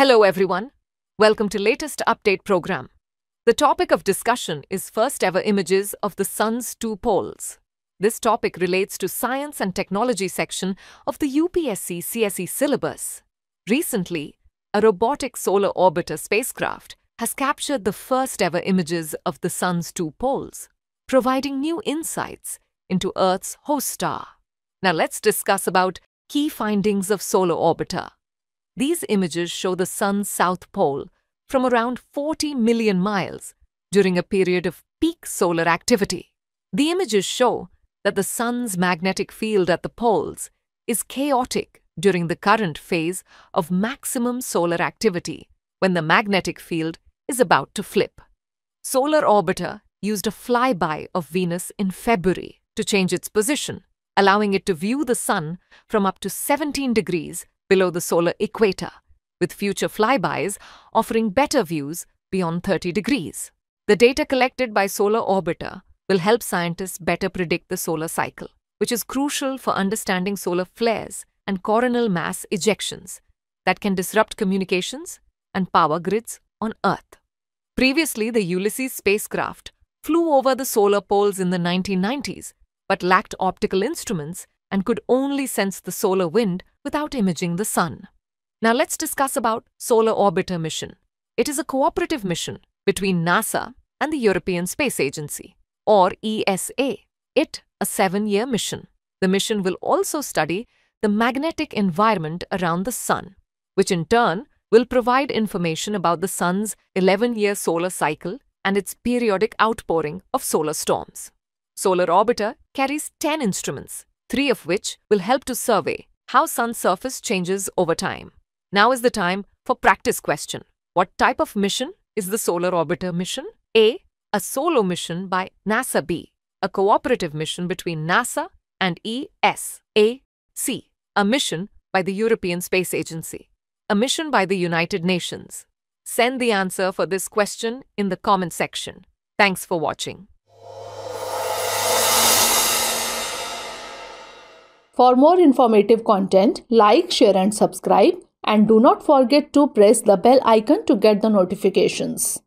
Hello everyone. Welcome to latest update program. The topic of discussion is first ever images of the sun's two poles. This topic relates to science and technology section of the UPSC CSE syllabus. Recently, a robotic solar orbiter spacecraft has captured the first ever images of the sun's two poles, providing new insights into Earth's host star. Now let's discuss about key findings of solar orbiter. These images show the sun's south pole from around 40 million miles during a period of peak solar activity. The images show that the sun's magnetic field at the poles is chaotic during the current phase of maximum solar activity when the magnetic field is about to flip. Solar Orbiter used a flyby of Venus in February to change its position, allowing it to view the Sun from up to 17 degrees below the solar equator, with future flybys offering better views beyond 30 degrees. The data collected by Solar Orbiter will help scientists better predict the solar cycle, which is crucial for understanding solar flares and coronal mass ejections that can disrupt communications and power grids on Earth. Previously, the Ulysses spacecraft flew over the solar poles in the 1990s but lacked optical instruments and could only sense the solar wind without imaging the sun. Now let's discuss about Solar Orbiter mission. It is a cooperative mission between NASA and the European Space Agency, or ESA. It a 7-year mission. The mission will also study the magnetic environment around the sun, which in turn will provide information about the sun's 11-year solar cycle and its periodic outpouring of solar storms. Solar Orbiter carries 10 instruments, three of which will help to survey how sun surface changes over time. Now is the time for practice question. What type of mission is the Solar Orbiter mission? A. A solo mission by NASA B. A cooperative mission between NASA and ES. A. C. A mission by the European Space Agency. A mission by the United Nations. Send the answer for this question in the comment section. Thanks for watching. For more informative content, like, share and subscribe and do not forget to press the bell icon to get the notifications.